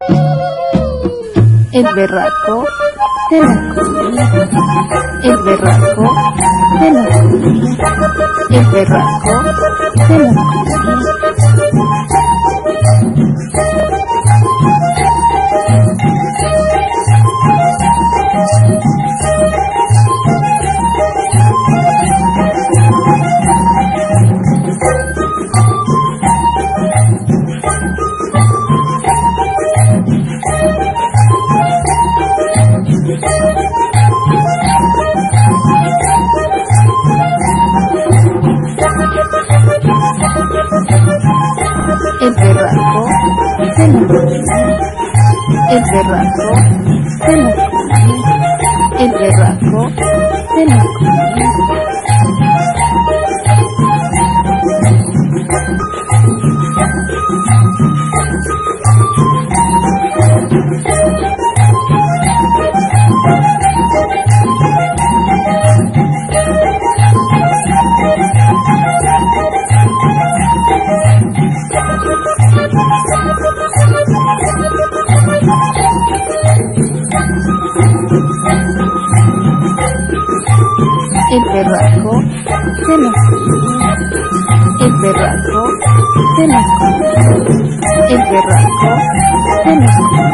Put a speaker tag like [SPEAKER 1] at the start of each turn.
[SPEAKER 1] El berraco de la comida. El berraco de la comida. El berraco de la comida. barranco de el barranco el barranco El berraco se la. El berraco se la. El berraco se la.